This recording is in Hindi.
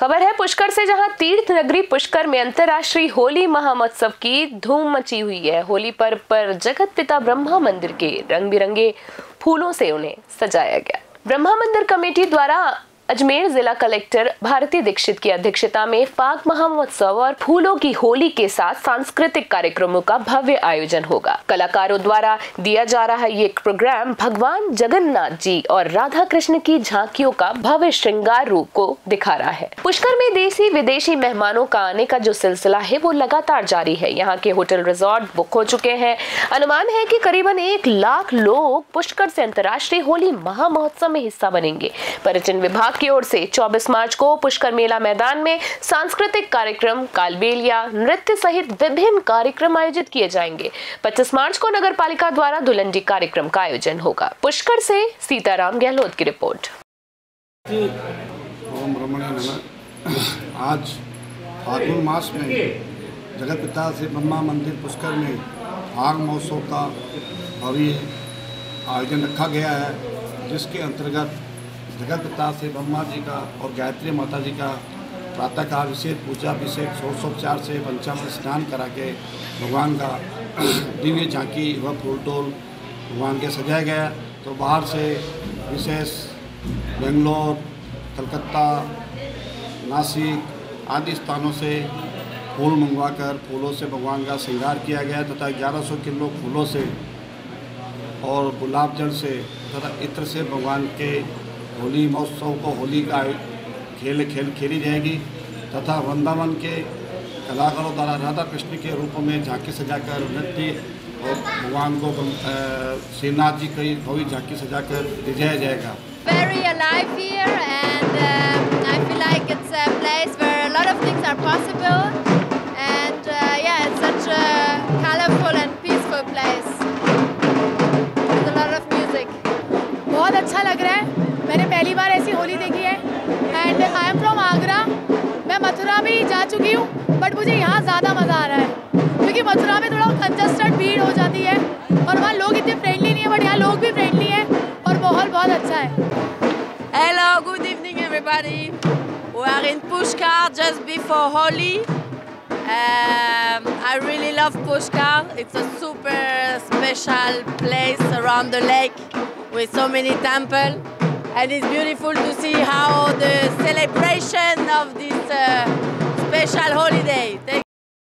खबर है पुष्कर से जहाँ तीर्थ नगरी पुष्कर में अंतर्राष्ट्रीय होली महामहोत्सव की धूम मची हुई है। होली पर्व पर जगत पिता ब्रह्मा मंदिर के रंग बिरंगे फूलों से उन्हें सजाया गया। ब्रह्मा मंदिर कमेटी द्वारा अजमेर जिला कलेक्टर भारती दीक्षित की अध्यक्षता में फाग महामहोत्सव और फूलों की होली के साथ सांस्कृतिक कार्यक्रमों का भव्य आयोजन होगा। कलाकारों द्वारा दिया जा रहा ये प्रोग्राम भगवान जगन्नाथ जी और राधा कृष्ण की झांकियों का भव्य श्रृंगार रूप को दिखा रहा है। पुष्कर में देसी विदेशी मेहमानों का आने का जो सिलसिला है, वो लगातार जारी है। यहाँ के होटल रिजॉर्ट बुक हो चुके हैं। अनुमान है की करीबन एक लाख लोग पुष्कर से अंतर्राष्ट्रीय होली महामहोत्सव में हिस्सा बनेंगे। पर्यटन विभाग की ओर से 24 मार्च को पुष्कर मेला मैदान में सांस्कृतिक कार्यक्रम, कालबेलिया, नृत्य सहित विभिन्न कार्यक्रम आयोजित किए जाएँगे। 25 मार्च को नगर पालिका द्वारा धुलंडी कार्यक्रम का आयोजन होगा। पुष्कर से सीताराम गहलोत की रिपोर्ट। आज फागुन मास में जगत पिता से ब्रह्मा मंदिर पुष्कर में फाग महोत्सव का भव्य आयोजन रखा गया है, जिसके अंतर्गत जगत पिता से ब्रह्मा जी का और गायत्री माता जी का प्रातःकाल विशेष पूजा अभिषेक षोड़शोपचार से पंचामृत स्नान करा के भगवान का दिव्य झांकी व फूलटोल भगवान के सजाया गया। तो बाहर से विशेष बेंगलोर, कलकत्ता, नासिक आदि स्थानों से फूल मंगवाकर फूलों से भगवान का श्रृंगार किया गया तथा 1100 किलो फूलों से और गुलाब जल से तथा इत्र से भगवान के होली महोत्सव को होली का खेल खेल खेली जाएगी तथा वृंदावन के कलाकारों द्वारा राधा कृष्ण के रूप में झांकी सजाकर नृत्य और भगवान को श्रीनाथ जी की भव्य झांकी सजाकर दिखाया जाएगा। Very alive here and um, I feel like it's a place where a lot of things are possible. चुकी हूँ बट मुझे यहाँ ज़्यादा मज़ा आ रहा है क्योंकि मथुरा में थोड़ा कंजस्टेड भीड़ हो जाती है और वहाँ लोग इतने फ्रेंडली नहीं है बट यहाँ लोग भी फ्रेंडली हैं और माहौल बहुत अच्छा है hello good evening everybody we are in Pushkar just before Holi Um, I really love Pushkar. It's a super special place around the lake with so many temples. And it's beautiful to see how Marshall Holly.